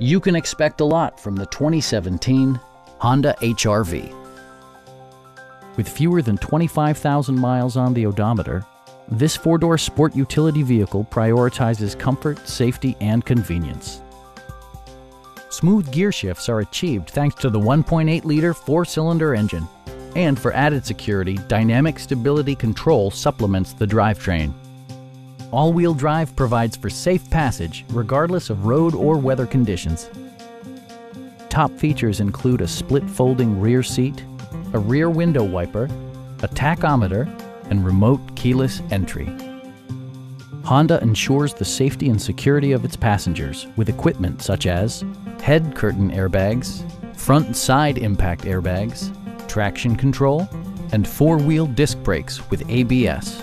You can expect a lot from the 2017 Honda HRV. With fewer than 25,000 miles on the odometer, this four-door sport utility vehicle prioritizes comfort, safety, and convenience. Smooth gear shifts are achieved thanks to the 1.8-liter four-cylinder engine. And for added security, Dynamic Stability Control supplements the drivetrain. All-wheel drive provides for safe passage regardless of road or weather conditions. Top features include a split folding rear seat, a rear window wiper, a tachometer, and remote keyless entry. Honda ensures the safety and security of its passengers with equipment such as head curtain airbags, front and side impact airbags, traction control, and four-wheel disc brakes with ABS.